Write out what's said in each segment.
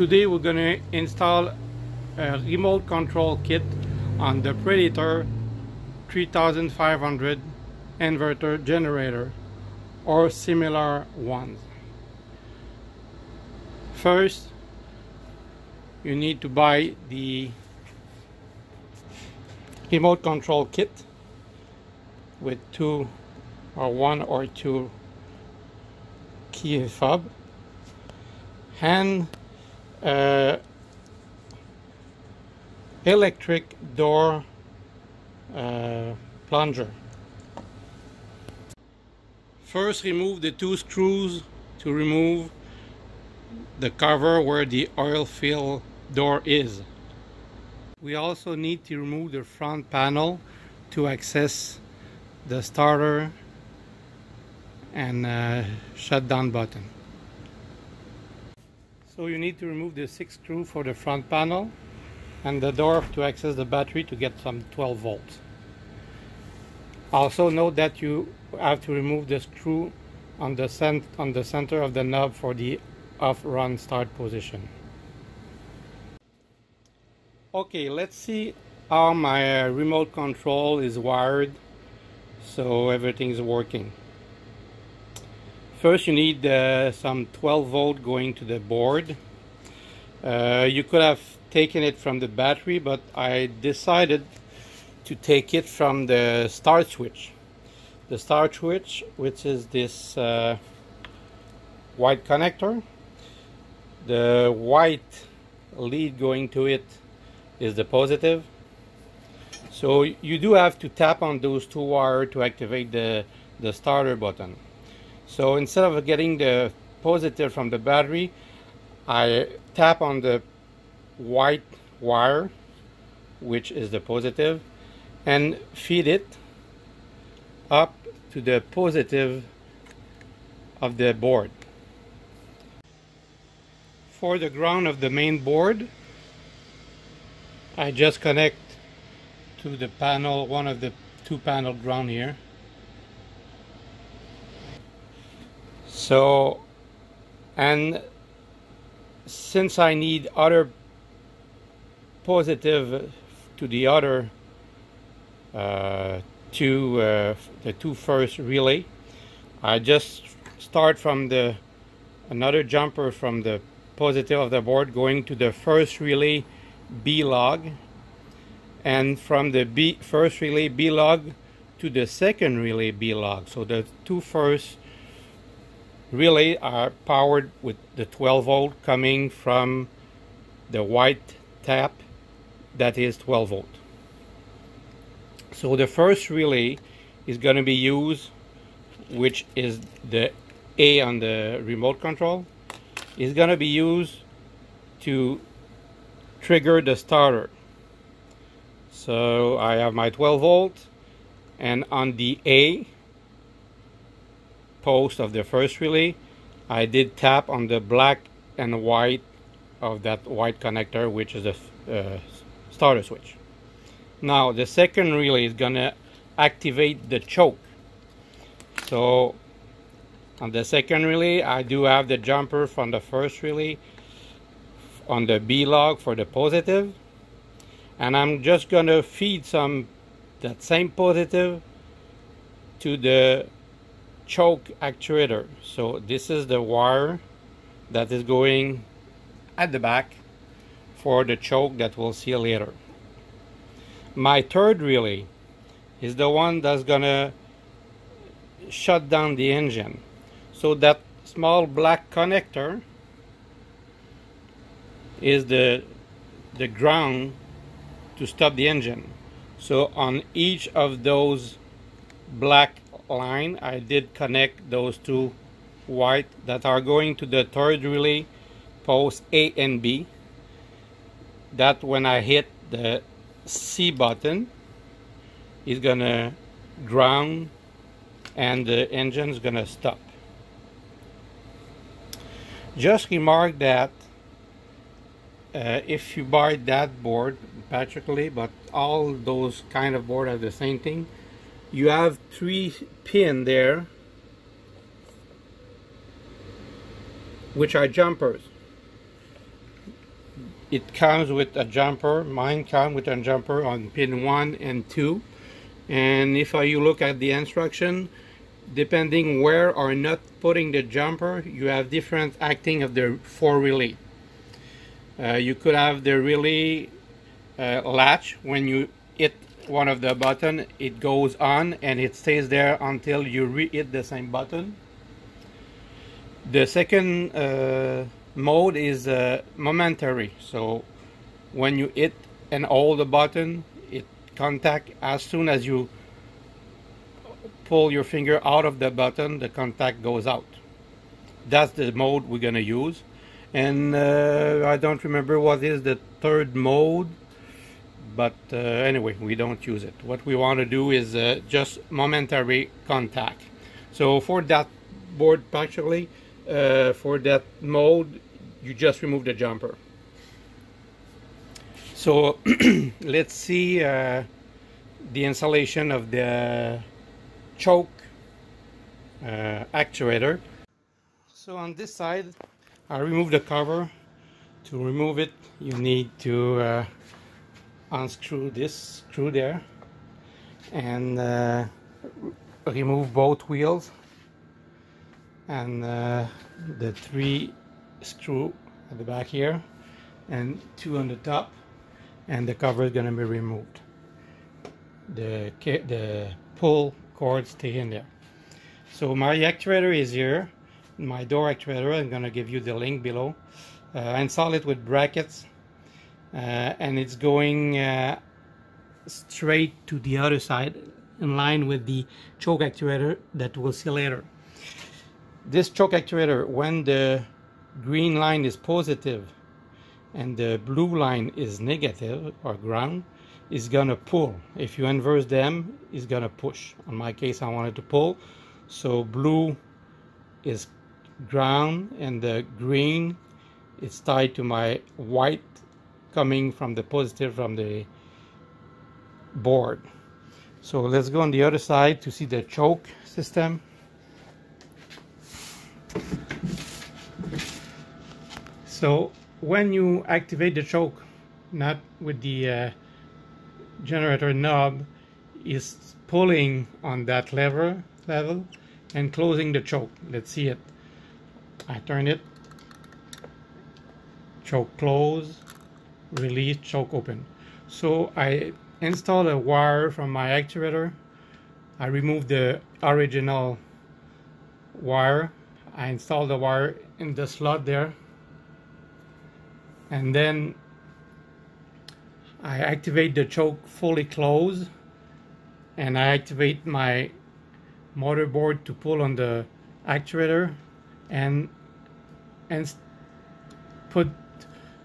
Today we're going to install a remote control kit on the Predator 3500 inverter generator or similar ones. First, you need to buy the remote control kit with two or one or two key fob and uh, electric door uh, plunger. First remove the two screws to remove the cover where the oil fill door is. We also need to remove the front panel to access the starter and uh, shutdown button. So you need to remove the six screw for the front panel and the door to access the battery to get some 12 volts. Also note that you have to remove the screw on the, cent on the center of the knob for the off run start position. Okay, let's see how my remote control is wired so everything's working. First you need uh, some 12 volt going to the board. Uh, you could have taken it from the battery but I decided to take it from the start switch. The start switch which is this uh, white connector. The white lead going to it is the positive. So you do have to tap on those two wires to activate the, the starter button. So instead of getting the positive from the battery, I tap on the white wire, which is the positive, and feed it up to the positive of the board. For the ground of the main board, I just connect to the panel, one of the two panel ground here. So, and since I need other positive to the other uh, two, uh, the two first relay, I just start from the another jumper from the positive of the board going to the first relay B log and from the B first relay B log to the second relay B log. So the two first relay are powered with the 12 volt coming from the white tap that is 12 volt. So the first relay is going to be used which is the A on the remote control is going to be used to trigger the starter. So I have my 12 volt and on the A post of the first relay I did tap on the black and white of that white connector which is a uh, starter switch. Now the second relay is gonna activate the choke. So on the second relay I do have the jumper from the first relay on the B log for the positive and I'm just gonna feed some that same positive to the choke actuator. So this is the wire that is going at the back for the choke that we'll see later. My third relay is the one that's gonna shut down the engine. So that small black connector is the the ground to stop the engine. So on each of those black line I did connect those two white that are going to the third relay post A and B. That when I hit the C button is gonna ground and the engine is gonna stop. Just remark that uh, if you buy that board particularly but all those kind of board are the same thing you have three pin there which are jumpers. It comes with a jumper. Mine comes with a jumper on pin 1 and 2 and if you look at the instruction depending where or not putting the jumper you have different acting of the four relay. Uh, you could have the relay uh, latch when you hit one of the button it goes on and it stays there until you re-hit the same button. The second uh, mode is uh, momentary. So when you hit and hold the button it contact as soon as you pull your finger out of the button the contact goes out. That's the mode we're gonna use. And uh, I don't remember what is the third mode but uh, anyway we don't use it. What we want to do is uh, just momentary contact. So for that board actually uh, for that mode you just remove the jumper. So let's see uh, the installation of the choke uh, actuator. So on this side I remove the cover. To remove it you need to uh, unscrew this screw there and uh, remove both wheels and uh, the three screw at the back here and two on the top and the cover is going to be removed. The the pull cord stay in there. So my actuator is here. My door actuator I'm going to give you the link below. Uh, I install it with brackets and it's going uh, straight to the other side in line with the choke actuator that we'll see later. This choke actuator when the green line is positive and the blue line is negative or ground is gonna pull. If you inverse them it's gonna push. In my case I wanted to pull. So blue is ground and the green is tied to my white coming from the positive from the board so let's go on the other side to see the choke system So when you activate the choke, not with the uh, generator knob, is pulling on that lever level and closing the choke. Let's see it. I turn it, choke close, release, choke open. So I install a wire from my actuator. I remove the original wire. I install the wire in the slot there and then I activate the choke fully closed and I activate my motherboard to pull on the actuator and and put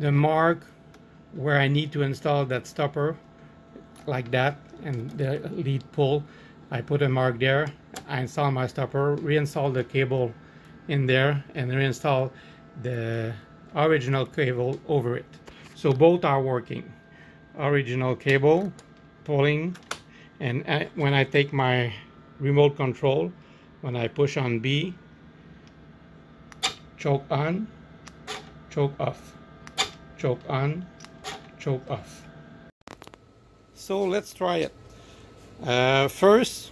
the mark where I need to install that stopper like that and the lead pull I put a mark there I install my stopper reinstall the cable in there and reinstall the original cable over it. So both are working. Original cable, pulling, and I, when I take my remote control, when I push on B, choke on, choke off, choke on, choke off. So let's try it. Uh, first,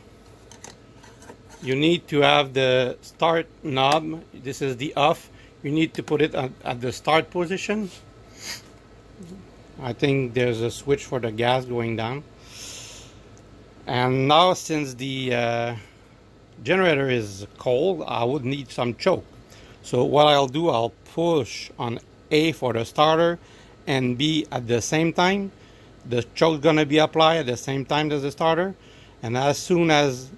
you need to have the start knob. This is the off you need to put it at, at the start position I think there's a switch for the gas going down and now since the uh, generator is cold I would need some choke so what I'll do I'll push on A for the starter and B at the same time the choke gonna be applied at the same time as the starter. And as soon as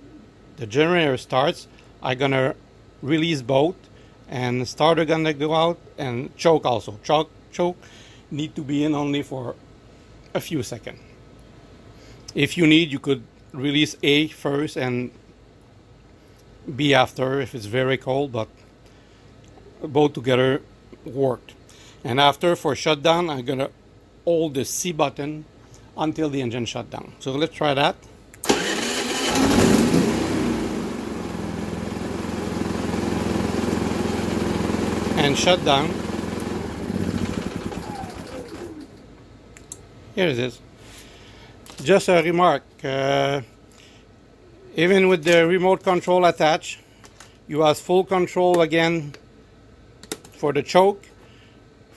the generator starts I'm gonna release both and starter gonna go out and choke also. Choke choke need to be in only for a few seconds. If you need you could release A first and B after if it's very cold but both together worked and after for shutdown I'm gonna hold the C button until the engine shut down. So let's try that. And shut down. Here it is. Just a remark uh, even with the remote control attached you have full control again for the choke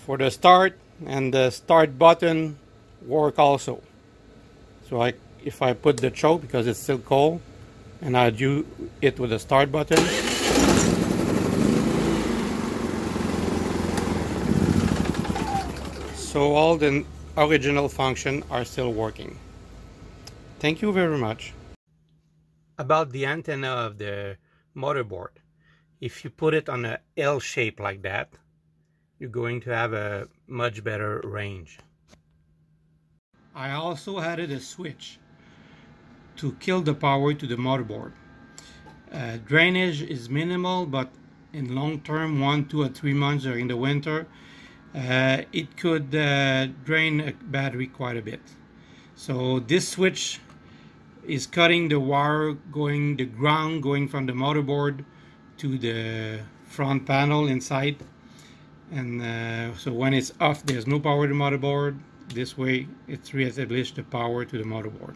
for the start and the start button work also. So I if I put the choke because it's still cold and I do it with the start button. So all the original function are still working. Thank you very much. About the antenna of the motherboard. If you put it on a L shape like that you're going to have a much better range I also added a switch to kill the power to the motherboard. Uh, drainage is minimal, but in long term, one, two, or three months during the winter, uh, it could uh, drain a battery quite a bit. So this switch is cutting the wire going the ground going from the motherboard to the front panel inside and uh, so when it's off there's no power to the motherboard. This way it's re-established the power to the motherboard